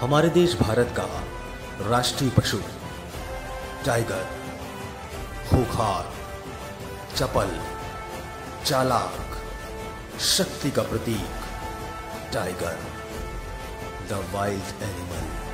हमारे देश भारत का राष्ट्रीय पशु टाइगर खूखार, चपल, चालाक, शक्ति का प्रतीक टाइगर द वाइल्ड एनिमल